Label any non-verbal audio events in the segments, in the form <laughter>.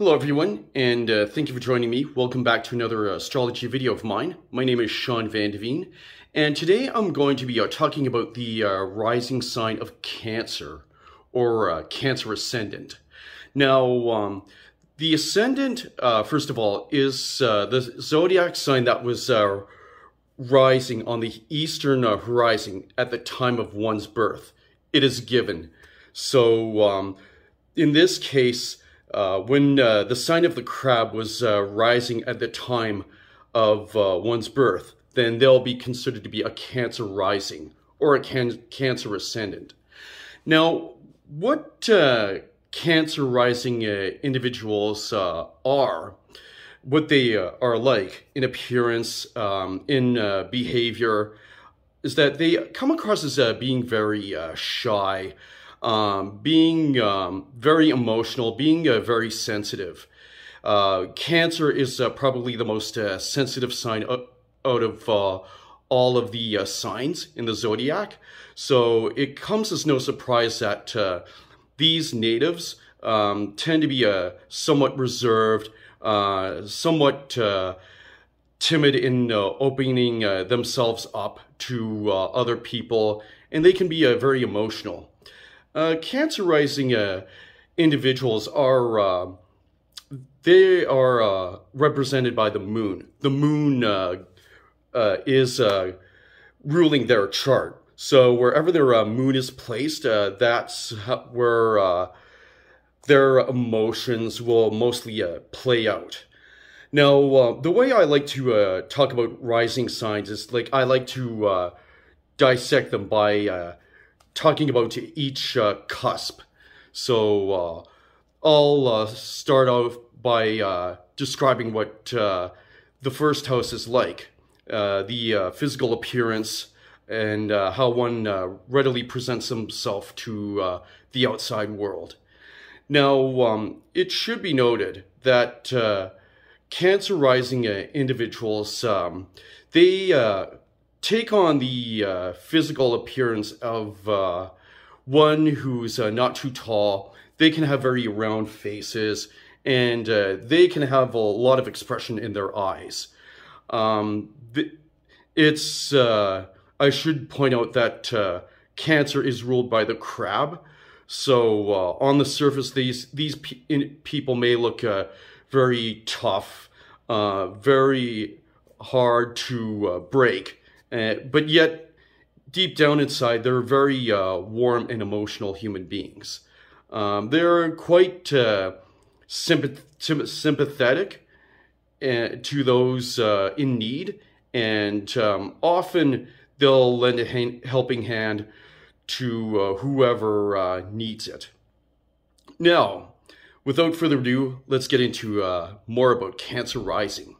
Hello everyone, and uh, thank you for joining me. Welcome back to another uh, astrology video of mine. My name is Shawn Vandevenne, and today I'm going to be uh, talking about the uh, rising sign of Cancer, or uh, Cancer Ascendant. Now, um, the Ascendant, uh, first of all, is the zodiac sign that was rising on the eastern horizon at the time of one's birth. It is given. So, um, in this case, uh, when uh, the sign of the crab was uh, rising at the time of uh, one's birth, then they'll be considered to be a Cancer rising or a can Cancer ascendant. Now, what uh, Cancer rising uh, individuals are, what they are like in appearance, um, in behavior, is that they come across as being very shy, um, being um, very emotional, being uh, very sensitive. Uh, cancer is uh, probably the most uh, sensitive sign out of uh, all of the uh, signs in the zodiac. So it comes as no surprise that these natives um, tend to be somewhat reserved, somewhat timid in opening themselves up to other people, and they can be very emotional. Uh, cancer rising uh, individuals are uh, they are uh, represented by the moon. The moon uh, uh, is ruling their chart. So wherever their moon is placed, that's where their emotions will mostly play out. Now, the way I like to talk about rising signs is like I like to dissect them by talking about each uh, cusp. So uh, I'll uh, start off by uh, describing what uh, the first house is like, uh, the physical appearance, and how one readily presents himself to the outside world. Now, um, it should be noted that cancer rising individuals, um, they take on the uh, physical appearance of uh, one who's uh, not too tall. They can have very round faces and uh, they can have a lot of expression in their eyes. Um, it's, uh, I should point out that uh, cancer is ruled by the crab. So on the surface, these, these pe people may look very tough, very hard to break. Uh, but yet, deep down inside, they're very uh, warm and emotional human beings. Um, they're quite uh, sympath sympathetic uh, to those uh, in need, and um, often they'll lend a helping hand to whoever needs it. Now, without further ado, let's get into more about Cancer Rising.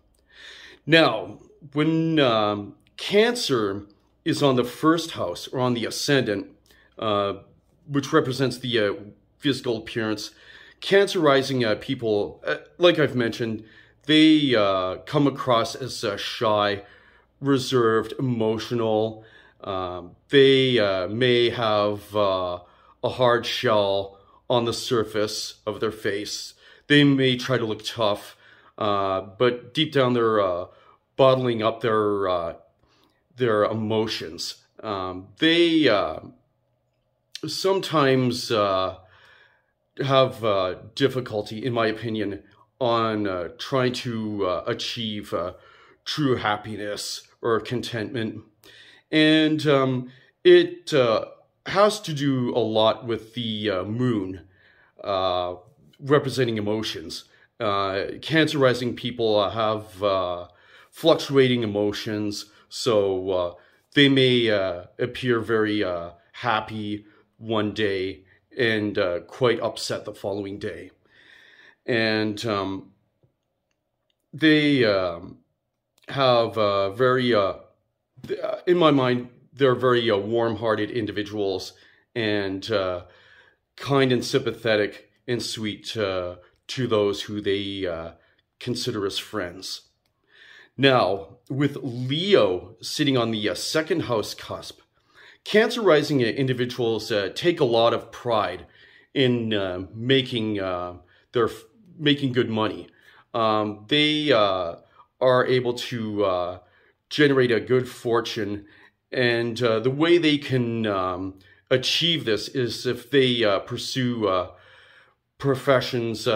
Now, when um, Cancer is on the first house or on the ascendant, uh, which represents the uh, physical appearance. Cancer rising uh, people, uh, like I've mentioned, they uh, come across as uh, shy, reserved, emotional. Um, they may have a hard shell on the surface of their face. They may try to look tough, but deep down they're bottling up their their emotions. Um, they uh, sometimes uh, have uh, difficulty, in my opinion, on uh, trying to uh, achieve uh, true happiness or contentment. And um, it has to do a lot with the moon representing emotions. cancer rising people have fluctuating emotions, so uh, they may uh, appear very uh, happy one day and uh, quite upset the following day. And um, they um, have very, uh, in my mind, they're very uh, warm-hearted individuals and kind and sympathetic and sweet to those who they consider as friends. Now, with Leo sitting on the uh, second house cusp, Cancer rising individuals uh, take a lot of pride in uh, making uh, their making good money. Um, they uh, are able to uh, generate a good fortune, and uh, the way they can um, achieve this is if they pursue professions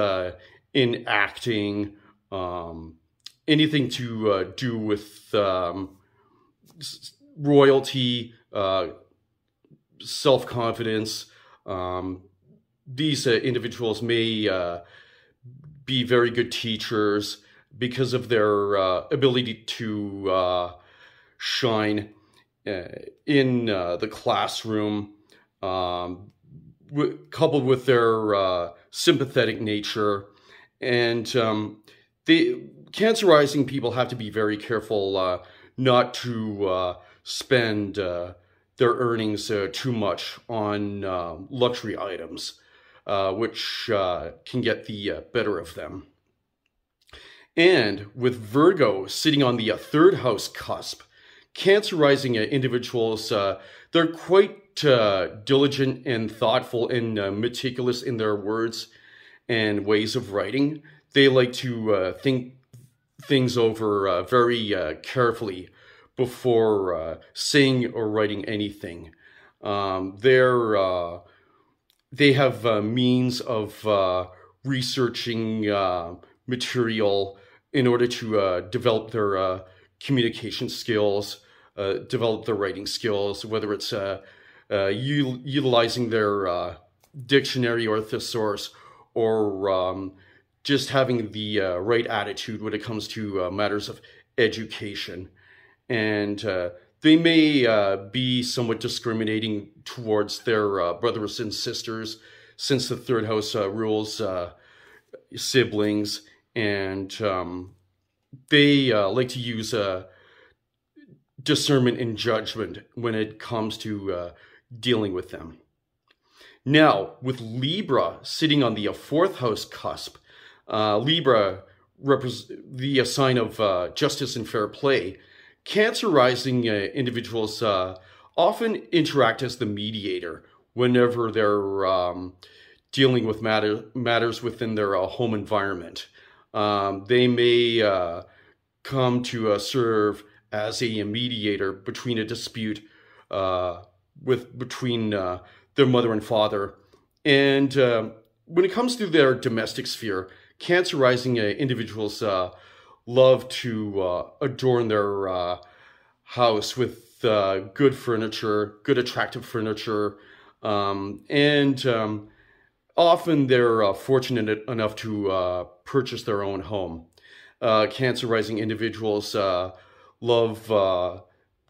in acting, um, anything to do with um, royalty, self confidence. Um, these individuals may be very good teachers because of their uh, ability to uh, shine uh, in uh, the classroom, um, coupled with their uh, sympathetic nature. And um, the cancer rising people have to be very careful uh, not to spend their earnings too much on luxury items uh, which uh, can get the uh, better of them. And with Virgo sitting on the uh, third house cusp, Cancer rising uh, individuals, uh, they're quite diligent and thoughtful and meticulous in their words and ways of writing. They like to think things over very carefully before saying or writing anything. Um, they're they have uh, means of uh, researching uh, material in order to uh, develop their uh, communication skills, uh, develop their writing skills, whether it's utilizing their dictionary or thesaurus or um, just having the right attitude when it comes to matters of education. And they may uh, be somewhat discriminating towards their uh, brothers and sisters since the third house uh, rules uh, siblings and um, they uh, like to use uh, discernment and judgment when it comes to dealing with them. Now, with Libra sitting on the fourth house cusp, Libra, represents the sign of justice and fair play, Cancer rising uh, individuals uh, often interact as the mediator whenever they're um, dealing with matter, matters within their uh, home environment. Um, they may uh, come to uh, serve as a mediator between a dispute uh, with between their mother and father. And when it comes to their domestic sphere, Cancer rising individuals love to uh, adorn their uh, house with uh, good furniture, good attractive furniture, um, and um, often they're uh, fortunate enough to uh, purchase their own home. Uh, cancer rising individuals love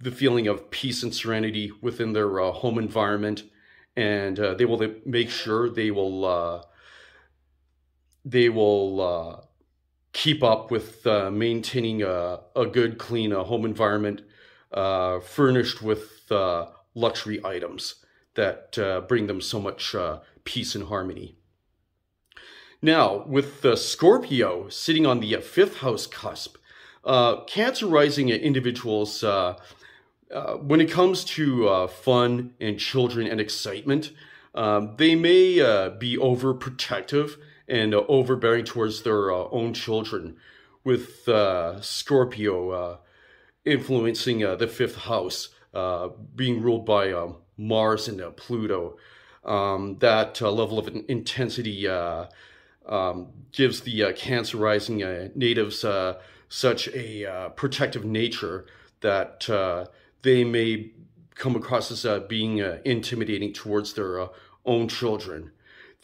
the feeling of peace and serenity within their home environment, and they will make sure they will they will keep up with uh, maintaining a, a, good, clean uh, home environment uh, furnished with uh, luxury items that uh, bring them so much uh, peace and harmony. Now, with the Scorpio sitting on the fifth house cusp, Cancer rising individuals, when it comes to fun and children and excitement, um, they may be overprotective and uh, overbearing towards their uh, own children, with uh, Scorpio uh, influencing uh, the fifth house, being ruled by um, Mars and Pluto. Um, that level of intensity um, gives the Cancer rising natives such a protective nature that they may come across as being intimidating towards their own children.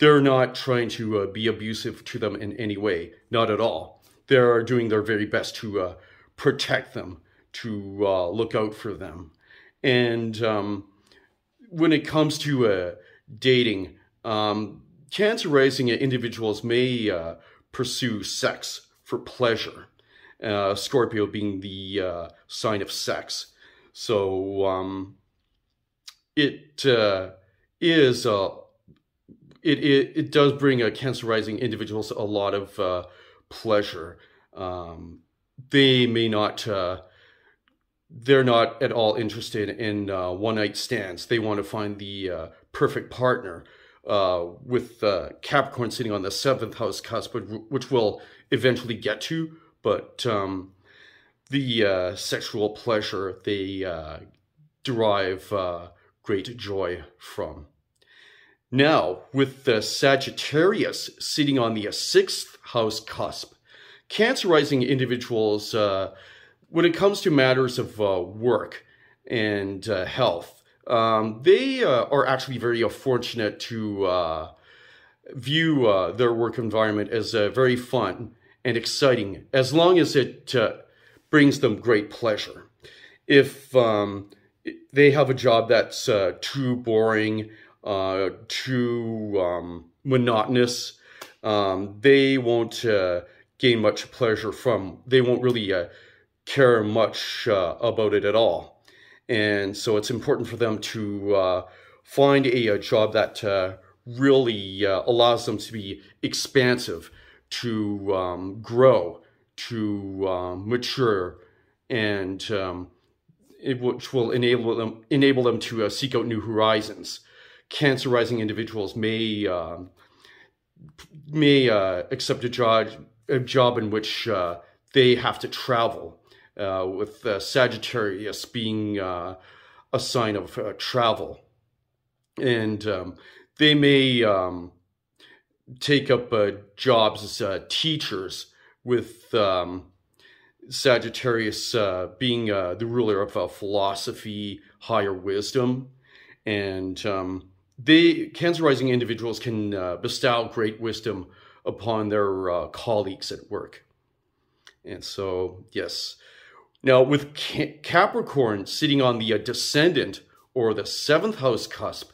They're not trying to uh, be abusive to them in any way, not at all. They're doing their very best to uh, protect them, to uh, look out for them. And um, when it comes to uh, dating, um, cancer rising individuals may uh, pursue sex for pleasure, uh, Scorpio being the sign of sex. So um, it is it, it, it does bring a cancer rising individuals a lot of uh, pleasure. Um, they may not, uh, they're not at all interested in uh, one night stands. They want to find the uh, perfect partner. uh, with uh, Capricorn sitting on the seventh house cusp, which we'll eventually get to. But um, the uh, sexual pleasure they uh, derive uh, great joy from. Now, with the Sagittarius sitting on the sixth house cusp, cancer rising individuals, uh, when it comes to matters of uh, work and uh, health, um, they uh, are actually very fortunate to uh, view uh, their work environment as very fun and exciting, as long as it brings them great pleasure. If um, they have a job that's too boring, too um, monotonous, um, they won't gain much pleasure from. They won't really uh, care much uh, about it at all. And so it's important for them to uh, find a, a, job that uh, really uh, allows them to be expansive, to um, grow, to um, mature, and um, it, which will enable them enable them to uh, seek out new horizons. Cancer rising individuals may um, may accept a job a job in which uh, they have to travel, uh, with uh, Sagittarius being uh, a sign of uh, travel. And um, they may um, take up uh, jobs as teachers, with um, Sagittarius being the ruler of philosophy, higher wisdom. And um, they, Cancer rising individuals can bestow great wisdom upon their uh, colleagues at work. And so, yes. Now, with Capricorn sitting on the uh, descendant or the seventh house cusp,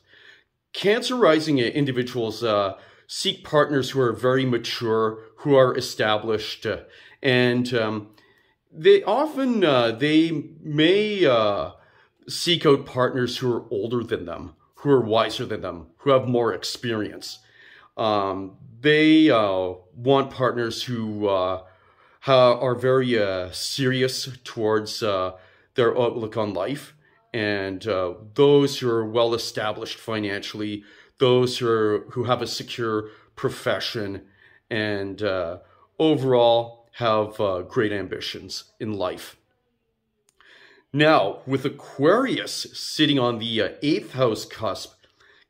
Cancer rising individuals uh, seek partners who are very mature, who are established, uh, and um, they often uh, they may uh, seek out partners who are older than them, who are wiser than them, who have more experience. Um, they uh, want partners who uh, are very uh, serious towards uh, their outlook on life and uh, those who are well established financially, those who, are, who have a secure profession and uh, overall have great ambitions in life. Now, with Aquarius sitting on the eighth house cusp,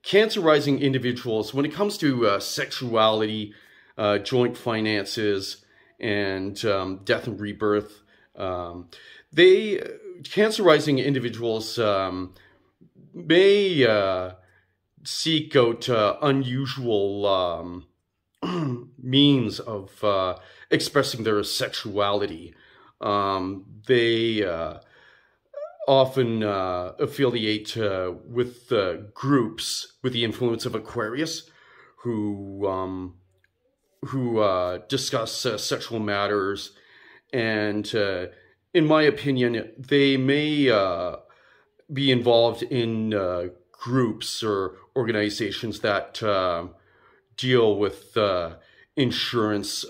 Cancer rising individuals, when it comes to uh, sexuality, uh, joint finances, and um, death and rebirth, um, they Cancer rising individuals um, may uh, seek out uh, unusual um, <clears throat> means of uh, expressing their sexuality. Um, they uh, often uh, affiliate uh, with groups with the influence of Aquarius who um, who uh, discuss uh, sexual matters, and uh, in my opinion, they may be involved in groups or organizations that deal with insurance,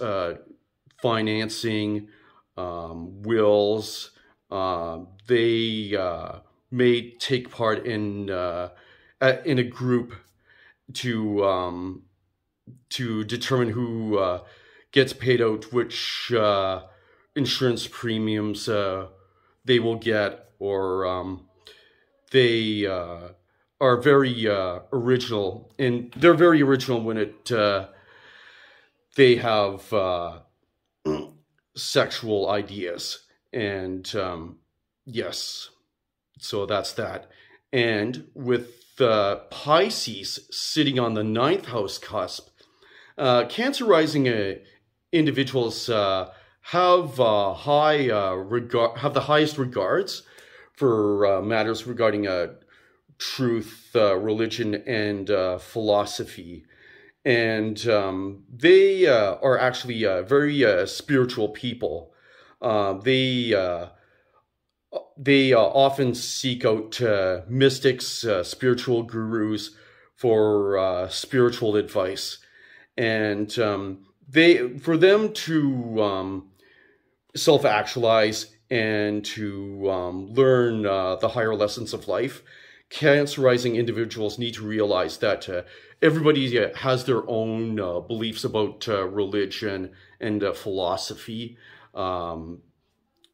financing, um, wills. Uh, they uh, may take part in uh, in a group to um, to determine who uh, gets paid out, which uh, insurance premiums they will get, or um, they are very original, and they're very original when it they have <clears throat> sexual ideas and um, yes, so that's that. And with the Pisces sitting on the ninth house cusp, uh, Cancer rising uh, individuals uh, have uh, high uh, regard, have the highest regards for uh, matters regarding truth, religion, and philosophy and um, they uh, are actually uh, very uh, spiritual people. Uh, they uh, they uh, often seek out mystics, spiritual gurus for spiritual advice, and um, they for them to um, self actualize and to um, learn the higher lessons of life. Cancer rising individuals need to realize that uh, everybody uh, has their own uh, beliefs about uh, religion and uh, philosophy. Um,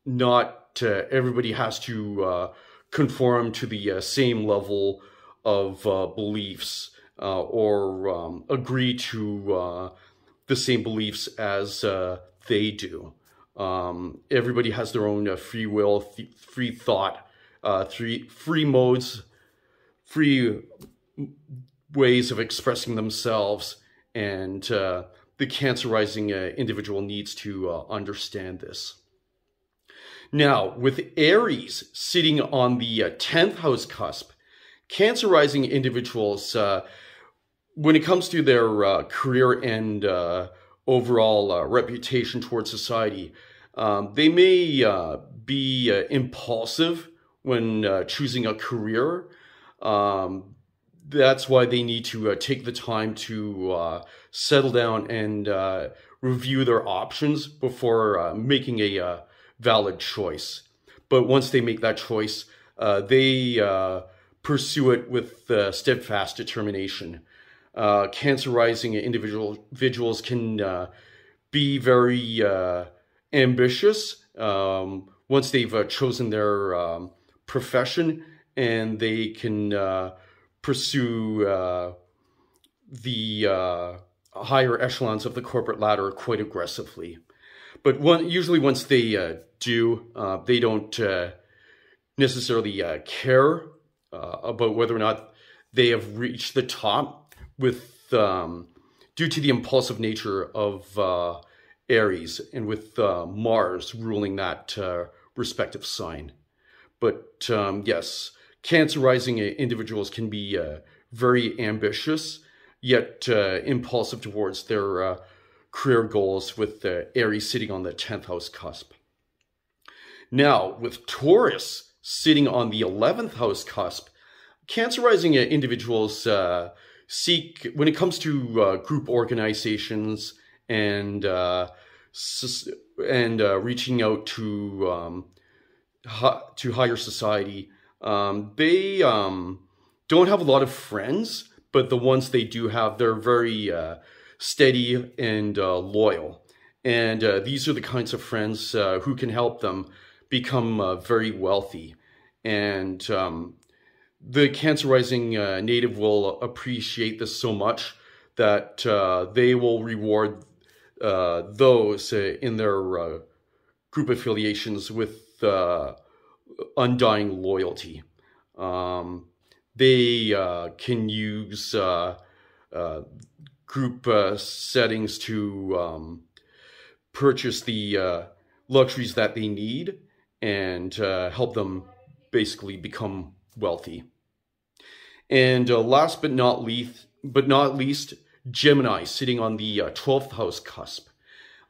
not uh, everybody has to conform to the same level of beliefs or um, agree to the same beliefs as they do. Um, everybody has their own free will, th free thought, three free modes free ways of expressing themselves and uh, the cancer rising uh, individual needs to uh, understand this. Now, with Aries sitting on the 10th uh, house cusp, cancer rising individuals, uh, when it comes to their uh, career and overall reputation towards society, um, they may be impulsive when choosing a career, um, that's why they need to uh, take the time to uh, settle down and uh, review their options before uh, making a uh, valid choice. But once they make that choice, uh, they pursue it with steadfast determination. cancer rising individual, individuals can be very ambitious um, once they've chosen their um, profession and they can pursue uh, the uh, higher echelons of the corporate ladder quite aggressively. But one, usually once they uh, do, uh, they don't uh, necessarily care about whether or not they have reached the top with um, due to the impulsive nature of Aries and with Mars ruling that respective sign. But um, yes, cancer rising individuals can be uh, very ambitious, yet uh, impulsive towards their uh, career goals with uh, Aries sitting on the 10th house cusp. Now, with Taurus sitting on the 11th house cusp, cancer rising individuals uh, seek, when it comes to uh, group organizations and and reaching out to um, to higher society, um, they um, don't have a lot of friends, but the ones they do have, they're very uh, steady and uh, loyal. And uh, these are the kinds of friends uh, who can help them become uh, very wealthy. And um, the Cancer Rising uh, native will appreciate this so much that they will reward those in their group affiliations with undying loyalty. Um, they uh, can use uh, uh, group uh, settings to um, purchase the uh, luxuries that they need and uh, help them basically become wealthy. And last but not least, but not least, Gemini sitting on the 12th house cusp.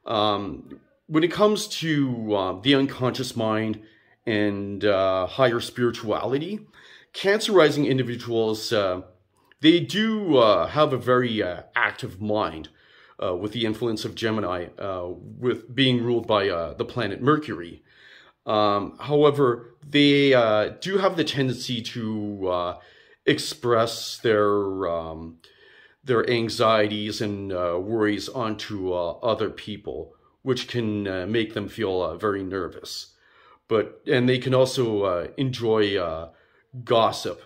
Um, when it comes to the unconscious mind and uh, higher spirituality, cancer rising individuals, uh, they do uh, have a very uh, active mind uh, with the influence of Gemini, uh, with being ruled by the planet Mercury. Um, however, they do have the tendency to express their um, their anxieties and worries onto other people, which can make them feel very nervous but and they can also uh, enjoy uh, gossip.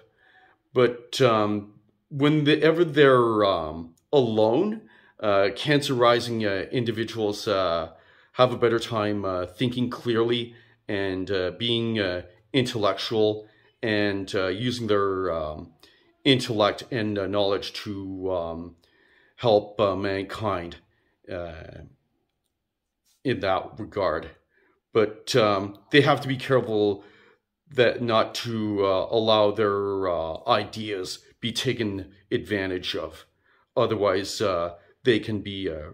But um, whenever they're um, alone, uh, cancer rising uh, individuals uh, have a better time uh, thinking clearly and being intellectual and using their um, intellect and knowledge to um, help mankind in that regard but um, they have to be careful that not to uh, allow their uh, ideas be taken advantage of. Otherwise, uh, they can be uh,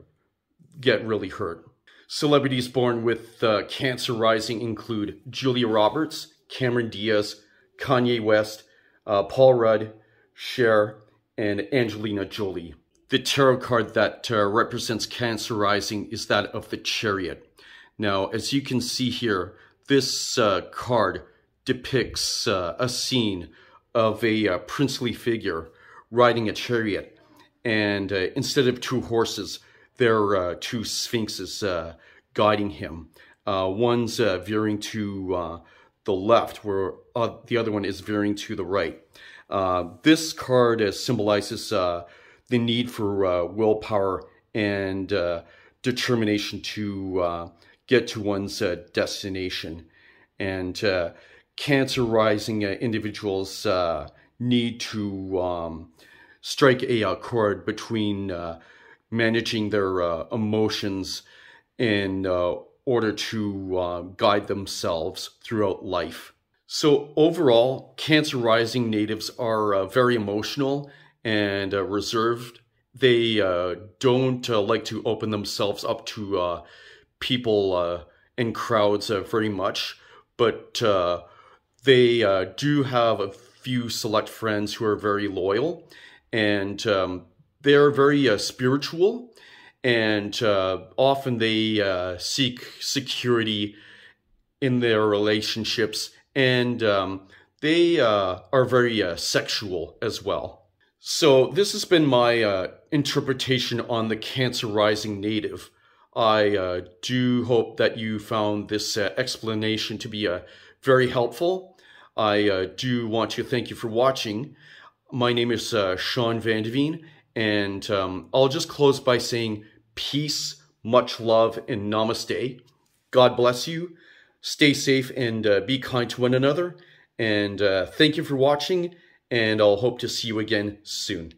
get really hurt. Celebrities born with uh, cancer rising include Julia Roberts, Cameron Diaz, Kanye West, uh, Paul Rudd, Cher, and Angelina Jolie. The tarot card that represents cancer rising is that of the Chariot. Now, as you can see here, this uh, card depicts uh, a scene of a uh, princely figure riding a chariot. And uh, instead of two horses, there are uh, two sphinxes uh, guiding him. One's veering to the left, where the other one is veering to the right. this card symbolizes the need for willpower and determination to get to one's destination. And cancer rising individuals need to um, strike a uh, chord between uh, managing their uh, emotions in uh, order to uh, guide themselves throughout life. So overall, Cancer Rising natives are uh, very emotional and reserved. They don't like to open themselves up to people in crowds very much, but they do have a few select friends who are very loyal and um, they're very uh, spiritual and uh, often they uh, seek security in their relationships and um, they uh, are very uh, sexual as well. So this has been my uh, interpretation on the Cancer Rising native. I do hope that you found this explanation to be very helpful. I do want to thank you for watching. My name is uh, Shawn Vandevenne, and um, I'll just close by saying peace, much love, and namaste. God bless you. Stay safe and uh, be kind to one another. And uh, thank you for watching, and I'll hope to see you again soon.